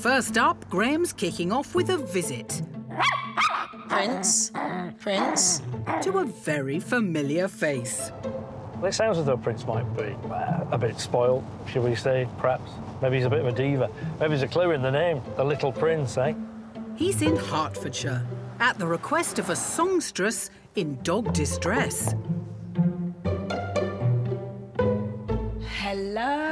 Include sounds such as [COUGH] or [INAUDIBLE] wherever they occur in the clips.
First up, Graeme's kicking off with a visit Prince, Prince. to a very familiar face. Well, it sounds as though Prince might be uh, a bit spoiled, should we say, perhaps. Maybe he's a bit of a diva. Maybe there's a clue in the name, the Little Prince, eh? He's in Hertfordshire at the request of a songstress in dog distress. Hello.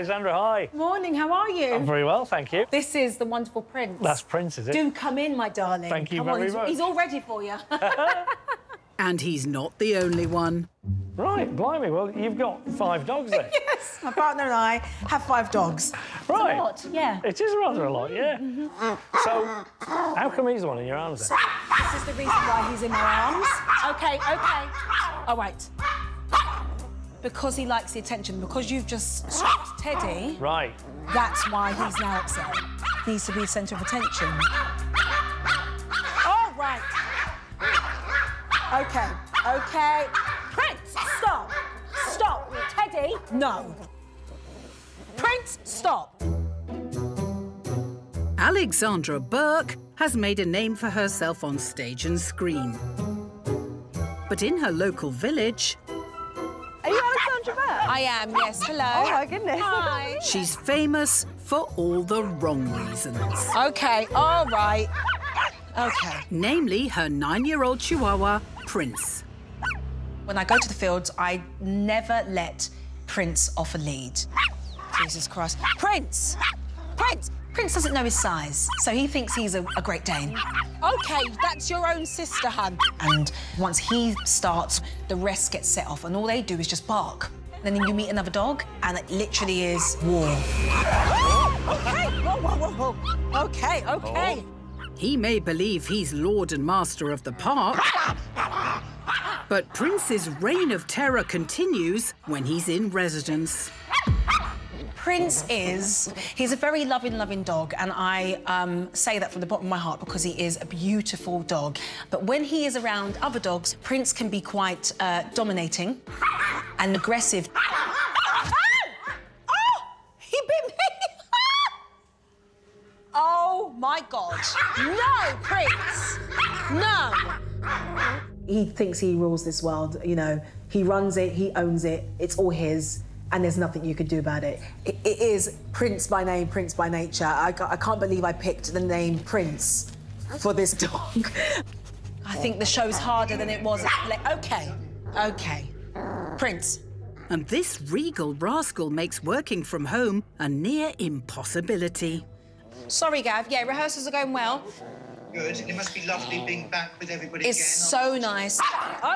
Hello, Alexandra, hi. Morning, how are you? I'm very well, thank you. This is the wonderful Prince. That's Prince, is it? Do come in, my darling. Thank you come very he's, much. He's all ready for you. [LAUGHS] And he's not the only one. Right, blimey, well, you've got five dogs then. [LAUGHS] yes, my partner and I have five dogs. Right. What? Yeah. It is rather a lot, yeah. So, how come he's the one in your arms then? This is the reason why he's in my arms. Okay, okay. All right. Because he likes the attention, because you've just stripped Teddy, Right. that's why he's now upset. He needs to be the centre of attention. All right. Okay, okay. Prince, stop. Stop. Teddy, no. Prince, stop. Alexandra Burke has made a name for herself on stage and screen. But in her local village, I am, yes. Hello. Oh, my goodness. Hi. she's famous for all the wrong reasons. Okay, all right. Okay. Namely, her nine-year-old Chihuahua, Prince. When I go to the fields, I never let Prince off a lead. Jesus Christ. Prince! Prince! Prince doesn't know his size, so he thinks he's a, a Great Dane. Okay, that's your own sister, hun. And once he starts, the rest gets set off, and all they do is just bark. And then you meet another dog, and it literally is war. okay, whoa, whoa, whoa, whoa. Okay, okay. He may believe he's lord and master of the park, but Prince's reign of terror continues when he's in residence. Prince is, he's a very loving, loving dog, and I um, say that from the bottom of my heart because he is a beautiful dog. But when he is around other dogs, Prince can be quite uh, dominating and aggressive. Oh! [LAUGHS] Oh! He bit me! [LAUGHS] oh, my God. No, Prince! No! he thinks he rules this world. You know, he runs it, he owns it, it's all his, and there's nothing you can do about it. It, it is Prince by name, Prince by nature. I, I can't believe I picked the name Prince for this dog. I think the show's harder than it was. Okay, okay. Prince, And this regal rascal makes working from home a near impossibility. Sorry, Gav. Yeah, rehearsals are going well. Good. It must be lovely being back with everybody It's again. so nice.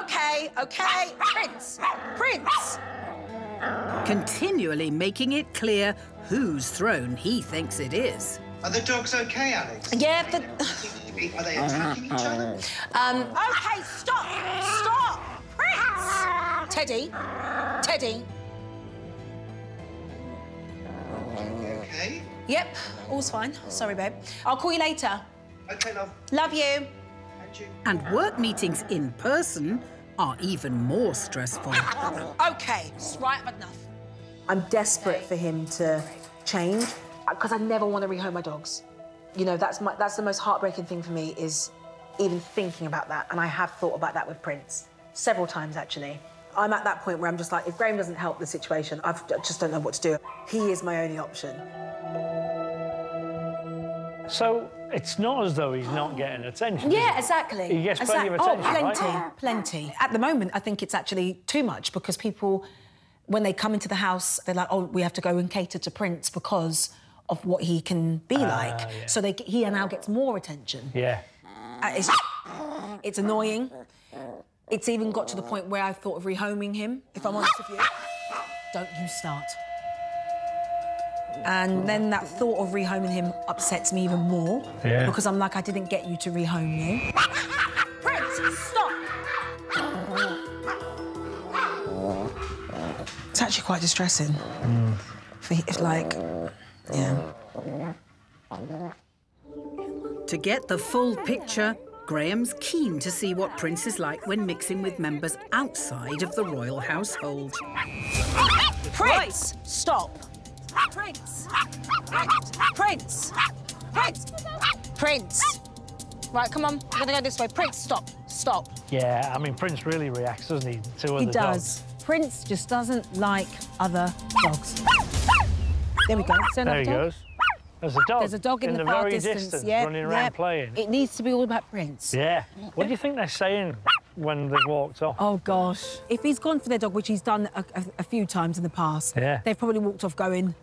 Okay, okay. Prince, Prince. Continually making it clear whose throne he thinks it is. Are the dogs okay, Alex? Yeah, but. Are they attacking each other? Um. Okay, stop, stop, Prince. Teddy, Teddy. Okay. Yep, all's fine. Sorry, babe. I'll call you later. Okay, love. Love you. And you. And work meetings in person are even more stressful. [LAUGHS] Okay, right, I've had enough. I'm desperate for him to change because I never want to rehome my dogs. You know, that's my, that's the most heartbreaking thing for me is even thinking about that. And I have thought about that with Prince several times actually. I'm at that point where I'm just like, if Graeme doesn't help the situation, I've, I just don't know what to do. He is my only option. So, it's not as though he's not getting [GASPS] attention. Yeah, exactly. He gets plenty of attention, Oh, right? plenty, plenty. At the moment, I think it's actually too much because people, when they come into the house, they're like, "Oh, we have to go and cater to Prince because of what he can be like." yeah. So they, he now gets more attention. Yeah. Uh, It's, [LAUGHS] it's annoying. It's even got to the point where I've thought of rehoming him. If I'm honest with you, don't you start. And then that thought of rehoming him upsets me even more Yeah. because I'm like, I didn't get you to rehome me. Prince, stop! It's actually quite distressing. Mm. For, it's like, yeah. To get the full picture, Graeme's keen to see what Prince is like when mixing with members outside of the royal household. Prince, stop. Prince! Prince! Prince! Prince! Prince! Right, come on. We're gonna go this way. Prince, stop. Stop. Yeah, I mean, Prince really reacts, doesn't he, to other He does. Prince just doesn't like other dogs. There we go. There he dog? goes. There's a dog. There's a dog in, in the, the far very distance. distance, yeah, running around yeah. playing. It needs to be all about Prince. Yeah. What do you think they're saying when they've walked off? Oh gosh. If he's gone for their dog, which he's done a, a, a few times in the past, Yeah. they've probably walked off going,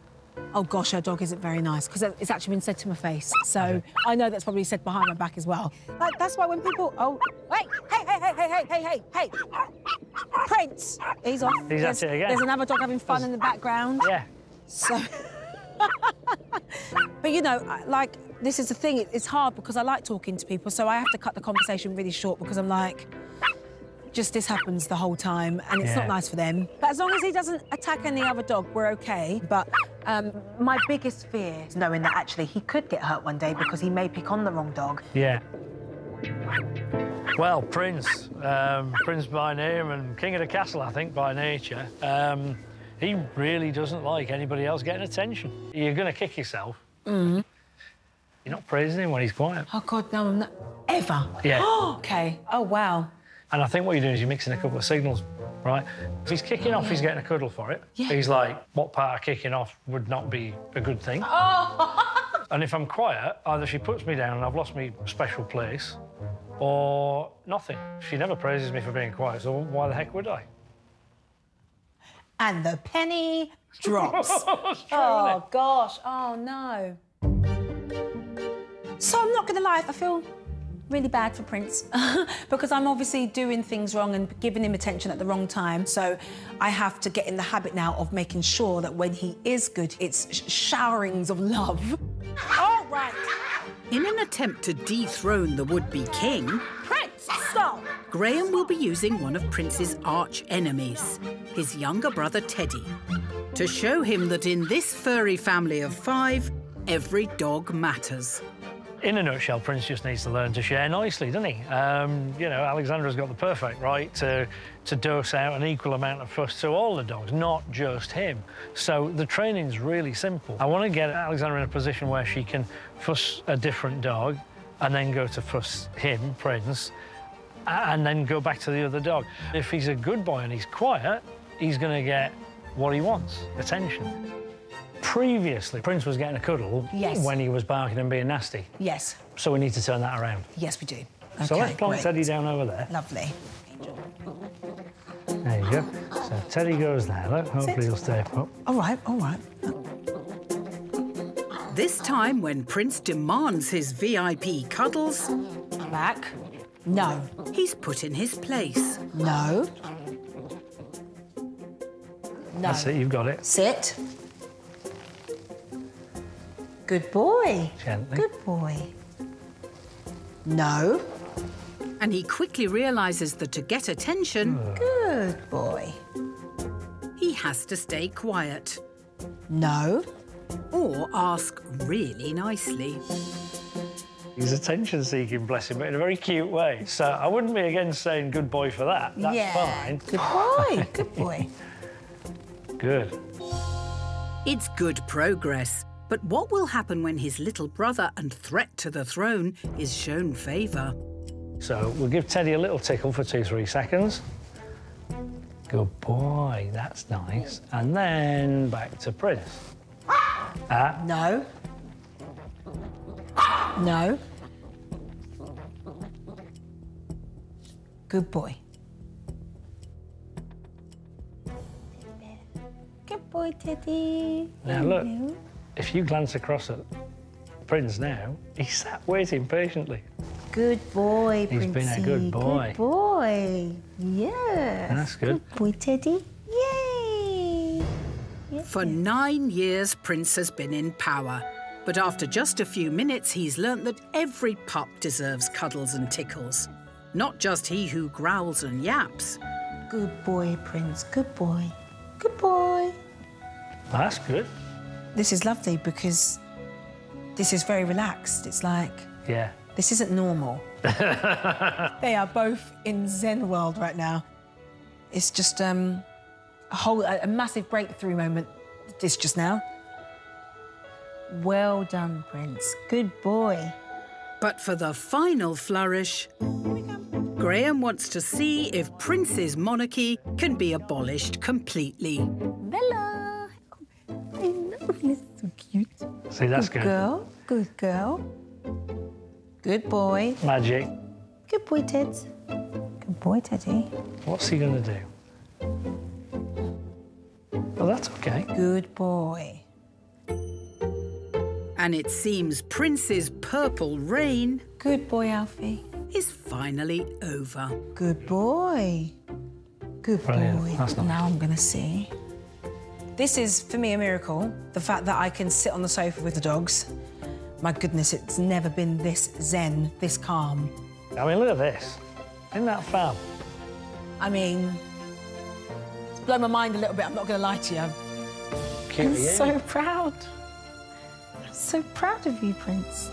"Oh gosh, her dog isn't very nice," because it's actually been said to my face. So I know that's probably said behind my back as well. Like, that's why when people, oh, wait, hey, hey, hey, hey, hey, hey, hey, hey, Prince, he's off. He's at it again. There's another dog having fun in the background. Yeah. So, [LAUGHS] but you know, like this is the thing. It's hard because I like talking to people, so I have to cut the conversation really short because I'm like, just this happens the whole time, and it's Yeah. not nice for them. But as long as he doesn't attack any other dog, we're okay. But um, my biggest fear is knowing that actually he could get hurt one day because he may pick on the wrong dog. Yeah. Well, Prince, um, Prince by name and King of the Castle, I think, by nature. Um, he really doesn't like anybody else getting attention. You're going to kick yourself. Mm. You're not praising him when he's quiet. Oh God, no, I'm not ever. Yeah. [GASPS] okay. Oh wow. And I think what you're doing is you're mixing a couple of signals, right? If he's kicking off, he's getting a cuddle for it. Yeah. He's like, what part of kicking off would not be a good thing? Oh. [LAUGHS] and if I'm quiet, either she puts me down and I've lost my special place, or nothing. She never praises me for being quiet, so why the heck would I? And the penny drops. [LAUGHS] True, Oh gosh, oh no. So I'm not gonna lie, I feel really bad for Prince [LAUGHS] because I'm obviously doing things wrong and giving him attention at the wrong time. So I have to get in the habit now of making sure that when he is good, it's sh- showerings of love. All right, In an attempt to dethrone the would-be king, Prince, stop. Graeme will be using one of Prince's arch enemies, his younger brother Teddy, to show him that in this furry family of five, every dog matters. In a nutshell, Prince just needs to learn to share nicely, doesn't he? Um, you know, Alexandra's got the perfect right to, to dose out an equal amount of fuss to all the dogs, not just him. So the training's really simple. I want to get Alexandra in a position where she can fuss a different dog and then go to fuss him, Prince, and then go back to the other dog. If he's a good boy and he's quiet, he's going to get what he wants, attention. Previously, Prince was getting a cuddle Yes. when he was barking and being nasty. Yes, So we need to turn that around. yes, we do. Okay, so let's plonk great. Teddy down over there. Lovely. There you go. So Teddy goes there. Look, hopefully he'll stay put. Oh. All right, all right. This time, when Prince demands his VIP cuddles, Back. No, he's put in his place. no. No. That's it, you've got it. Sit. Good boy. Gently. Good boy. No. And he quickly realizes that to get attention, Good boy. he has to stay quiet No. or ask really nicely. He's attention seeking, bless him, but in a very cute way. So I wouldn't be against saying good boy for that. That's yeah. fine. Good boy. Good [LAUGHS] boy. Good. It's good progress. But what will happen when his little brother and threat to the throne is shown favour? So we'll give Teddy a little tickle for two, three seconds. Good boy, that's nice. And then back to Prince. Ah, No. No. Good boy. Good boy, Teddy. Now look, if you glance across at Prince now, he's sat waiting patiently. Good boy, Prince. He's been a good boy. Good boy. Yes. That's good. Good boy, Teddy. Yay. For nine years, Prince has been in power. But after just a few minutes, he's learnt that every pup deserves cuddles and tickles. Not just he who growls and yaps. Good boy, Prince. Good boy. Good boy. That's good. This is lovely because this is very relaxed. It's like Yeah. this isn't normal. [LAUGHS] they are both in Zen world right now. It's just um, a whole a, a massive breakthrough moment. This just now. Well done, Prince. Good boy. But for the final flourish, Graeme wants to see if Prince's monarchy can be abolished completely. See, that's good. Girl, good girl. Good boy. Magic. Good boy, Teds. Good boy, Teddy. What's he going to do? Well, that's okay. Good boy. And it seems Prince's purple rain... Good boy, Alfie. is finally over. Good boy. Good Brilliant. boy. That's nice. Now I'm going to see. This is, for me, a miracle. The fact that I can sit on the sofa with the dogs. My goodness, it's never been this zen, this calm. I mean, look at this. Isn't that fab? I mean, it's blown my mind a little bit, I'm not going to lie to you. Cute I'm you. so proud. I'm so proud of you, Prince.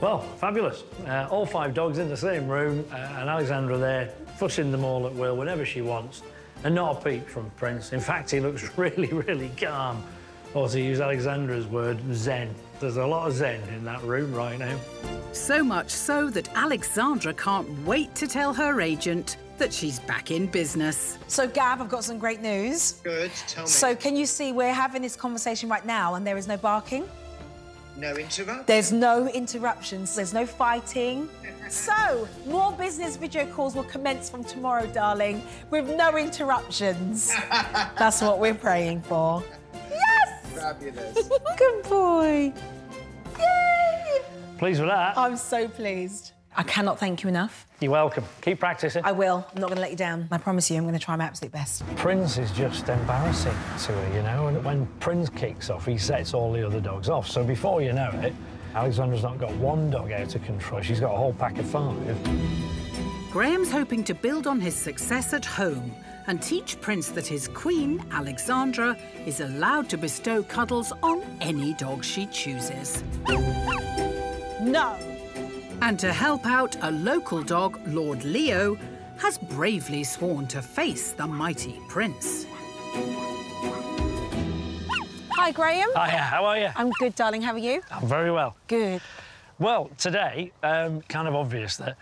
Well, fabulous. Uh, all five dogs in the same room, uh, and Alexandra there, fussing them all at will whenever she wants, and not a peep from Prince. In fact, he looks [LAUGHS] really, really calm. Or to use Alexandra's word, zen. There's a lot of zen in that room right now. So much so that Alexandra can't wait to tell her agent that she's back in business. So, Gav, I've got some great news. Good. Tell me. So, can you see we're having this conversation right now and there is no barking? No interrupt. There's no interruptions, there's no fighting. So, more business video calls will commence from tomorrow, darling, with no interruptions. [LAUGHS] That's what we're praying for. Yes! Fabulous. [LAUGHS] Good boy. Yay! Pleased with that? I'm so pleased. I cannot thank you enough. You're welcome. Keep practicing. I will. I'm not going to let you down. I promise you, I'm going to try my absolute best. Prince is just embarrassing to her, you know. And when Prince kicks off, he sets all the other dogs off. So before you know it, Alexandra's not got one dog out of control. She's got a whole pack of five. Graeme's hoping to build on his success at home and teach Prince that his queen, Alexandra, is allowed to bestow cuddles on any dog she chooses. No. And to help out, a local dog, Lord Leo, has bravely sworn to face the mighty prince. Hi, Graeme. Hiya, how are you? I'm good, darling. How are you? I'm very well. Good. Well, today, um, kind of obvious that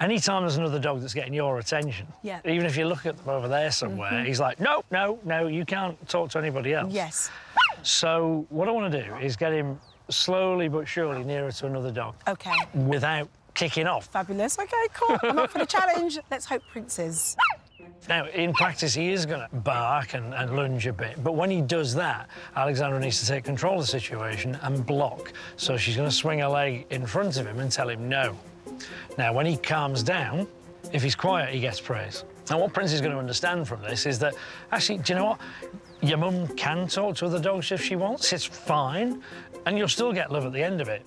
anytime there's another dog that's getting your attention, Yeah. even if you look at them over there somewhere, he's like, no, no, no, you can't talk to anybody else. Yes. So what I want to do is get him slowly but surely nearer to another dog Okay. without kicking off. Fabulous. Okay, cool. I'm up for the challenge. Let's hope Prince is. Now, in practice, he is going to bark and, and lunge a bit, but when he does that, Alexandra needs to take control of the situation and block. So she's going to swing a leg in front of him and tell him no. Now, when he calms down, if he's quiet, he gets praise. Now, what Prince is going to understand from this is that, actually, do you know what? Your mum can talk to other dogs if she wants, it's fine, and you'll still get love at the end of it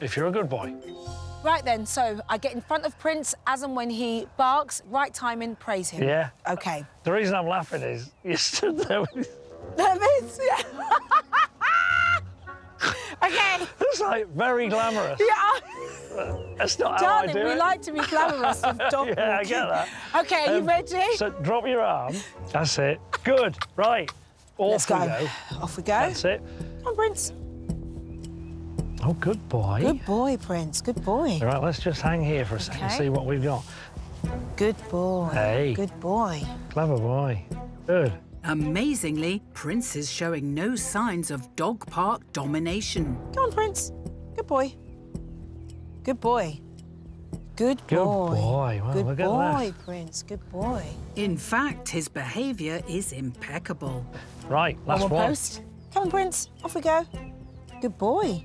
if you're a good boy. Right then, so I get in front of Prince as and when he barks, right timing, praise him. Yeah. Okay. The reason I'm laughing is you stood there with. [LAUGHS] Nervous? Yeah. [LAUGHS] okay. It's like very glamorous. Yeah. That's not how I Darling, do we it. like to be glamorous with [LAUGHS] dog Yeah, I get that. Okay, are you Um, ready? So drop your arm. That's it. Good. Right. Off Let's we go. go. Off we go. That's it. Come on, Prince. Oh, good boy. Good boy, Prince. Good boy. All right, let's just hang here for a second, Okay. see what we've got. Good boy. Hey. Good boy. Clever boy. Good. Amazingly, Prince is showing no signs of dog park domination. Come on, Prince. Good boy. Good boy. Good boy. Good boy. Wow, Good look at boy, that. Prince. Good boy. In fact, his behaviour is impeccable. Right, One last more one. post. Come on, Prince. Off we go. Good boy.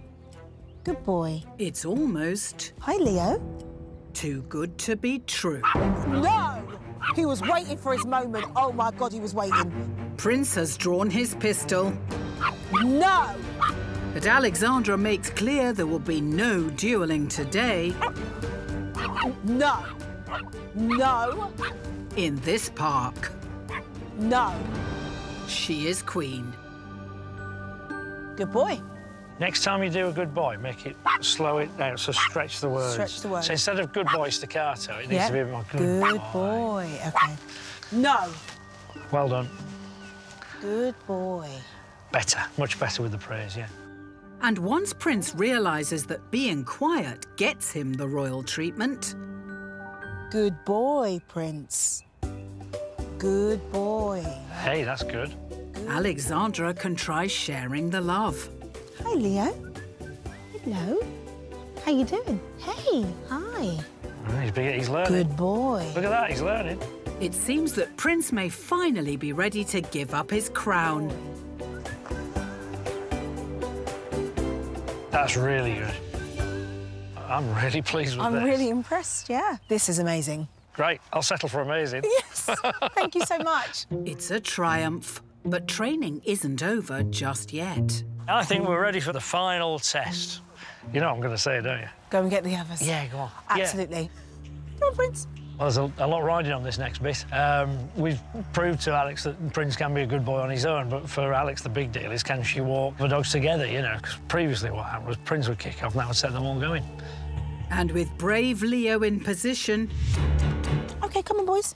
Good boy. It's almost Hi, Leo. too good to be true. No! He was waiting for his moment. Oh my God, he was waiting. Prince has drawn his pistol, No! but Alexandra makes clear there will be no dueling today No! No! in this park. No! She is queen. Good boy. Next time you do a good boy, make it slow it down, so stretch the words. Stretch the words. So instead of good boy staccato, it needs Yeah. to be more good, Good boy. Okay. No. Well done. Good boy. better, much better with the praise, yeah. And once Prince realises that being quiet gets him the royal treatment, Good boy, Prince. Good boy. Hey, that's good. Alexandra can try sharing the love. Hi, Leo. Hello. How you doing? Hey, hi. He's, big, he's learning. Good boy. Look at that, he's learning. It seems that Prince may finally be ready to give up his crown. That's really good. I'm really pleased with that. I'm this. really impressed, yeah. This is amazing. Great, I'll settle for amazing. [LAUGHS] Yes. Thank you so much. It's a triumph, but training isn't over just yet. I think we're ready for the final test. You know what I'm going to say, don't you? Go and get the others. Yeah, go on. Yeah. Absolutely. Come on, Prince. Well, there's a, a lot riding on this next bit. Um, we've proved to Alex that Prince can be a good boy on his own, but for Alex, the big deal is can she walk the dogs together, you know? Because previously what happened was Prince would kick off and that would set them all going. And with brave Leo in position, Okay, come on, boys.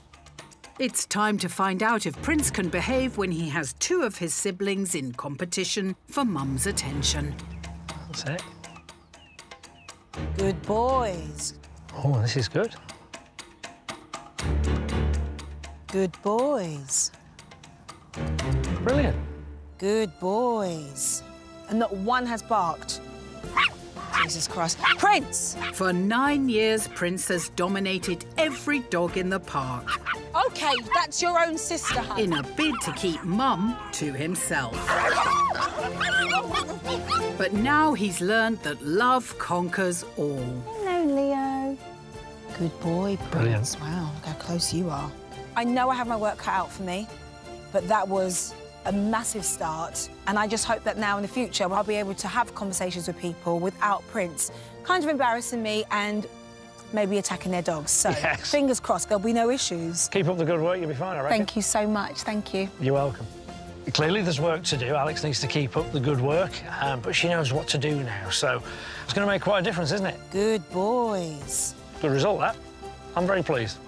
It's time to find out if Prince can behave when he has two of his siblings in competition for Mum's attention. That's it. Good boys. Oh, this is good. Good boys. Brilliant. Good boys. And not one has barked. Jesus Christ. Prince! For nine years, Prince has dominated every dog in the park Okay, that's your own sister, hun. in a bid to keep Mum to himself. But now he's learned that love conquers all. Hello, Leo. Good boy, Prince. Brilliant. Wow, look how close you are. I know I have my work cut out for me, but that was a massive start. And I just hope that now in the future I'll be able to have conversations with people without Prince kind of embarrassing me and maybe attacking their dogs. So Yes. fingers crossed, there'll be no issues. Keep up the good work, you'll be fine, I reckon. Thank you so much. Thank you. You're welcome. Clearly, there's work to do. Alex needs to keep up the good work, um, but she knows what to do now, so it's going to make quite a difference, isn't it? Good boys. Good result, that. I'm very pleased.